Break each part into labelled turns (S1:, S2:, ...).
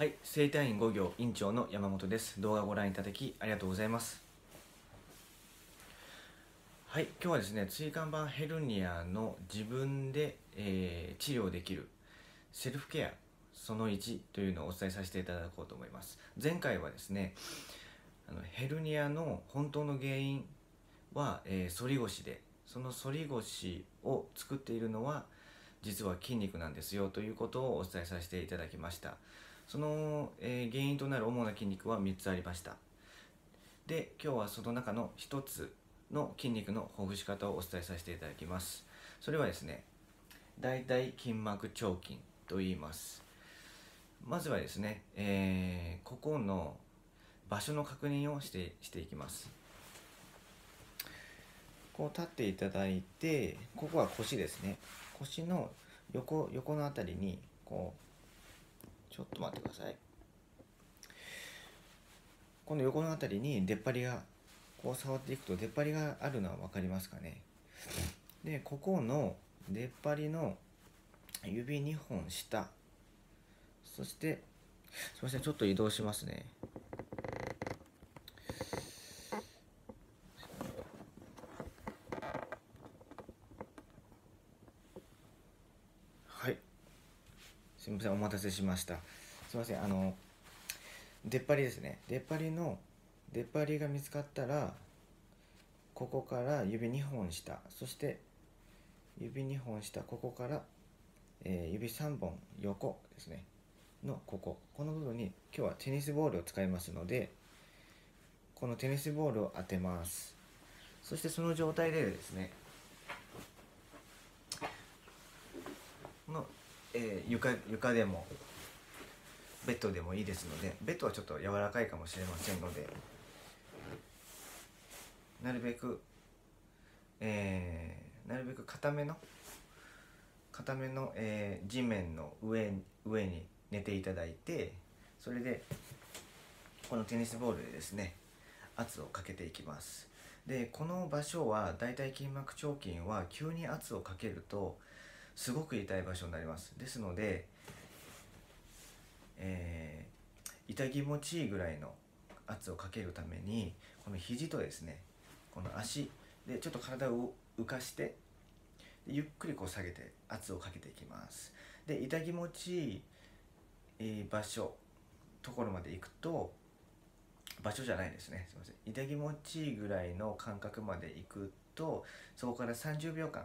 S1: はい、生体院5業院長の山本です。動画ご覧いただきありがとうございます。はい、今日はですね、椎間板ヘルニアの自分で、えー治療できるセルフケアその1というのをお伝えさせていただこうと思います。前回はですね、あのヘルニアの本当の原因は、えー反り腰で、その反り腰を作っているのは実は筋肉なんですよということをお伝えさせていただきました。その、えー原因となる主な筋肉は3つありました。で今日はその中の1つの筋肉のほぐし方をお伝えさせていただきます。それはですね大腿筋膜腸筋と言います。まずはですね、えーここの場所の確認をしてしていきます。こう立っていただいてここは腰ですね。腰の横横のあたりにこうちょっと待ってください。この横の辺りに出っ張りがこう触っていくと出っ張りがあるのは分かりますかね？でここの出っ張りの指2本下。そしてすいませんちょっと移動しますねはいすみませんお待たせしました。すみませんあの出っ張りですね。出っ張りの出っ張りが見つかったらここから指2本下。そして指2本下ここから、えー指3本横ですね。のここ。この部分に今日はテニスボールを使いますのでこのテニスボールを当てます。そしてその状態でですねの、えー床床でもベッドでもいいですのでベッドはちょっと柔らかいかもしれませんのでなるべく、えーなるべく固めの固めの、えー地面の上上に寝ていただいてそれでこのテニスボールでですね圧をかけていきます。でこの場所は大腿筋膜腸筋は急に圧をかけるとすごく痛い場所になります。ですので、えー痛気持ちいいぐらいの圧をかけるためにこの肘とですねこの足でちょっと体を浮かしてでゆっくりこう下げて圧をかけていきます。で痛気持ちいい、えー場所ところまで行くと場所じゃないですね。すいません。痛気持ちいいぐらいの感覚まで行くとそこから30秒間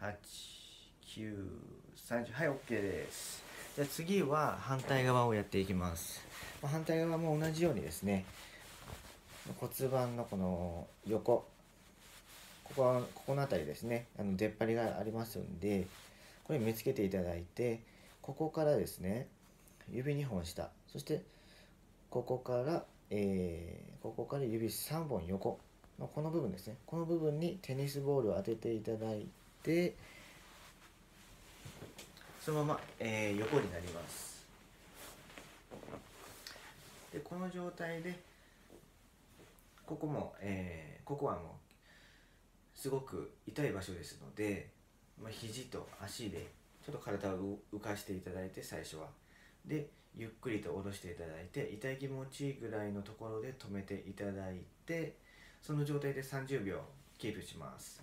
S1: 8930はい OK です。じゃあ次は反対側をやっていきます。ま反対側も同じようにですね骨盤のこの横ここはここの辺りですねあの出っ張りがありますんでこれ見つけていただいてここからですね指2本下そしてここから、えーここから指3本横のこの部分ですね。この部分にテニスボールを当てていただいてそのまま、えー横になります。でこの状態でここも、えーここはもうすごく痛い場所ですので、まあ、肘と足でちょっと体を浮かしていただいて最初は。でゆっくりと下ろしていただいて痛い気持ちいいぐらいのところで止めていただいてその状態で30秒キープします。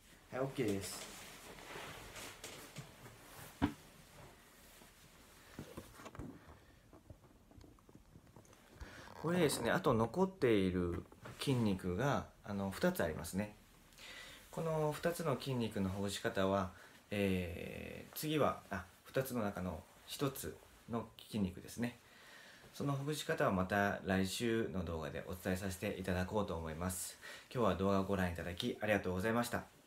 S1: はい OK です。これですねあと残っている筋肉があの2つありますね。この2つの筋肉のほぐし方は、えー、次はあ2つの中の1つの筋肉ですね。そのほぐし方はまた来週の動画でお伝えさせていただこうと思います。今日は動画をご覧いただきありがとうございました。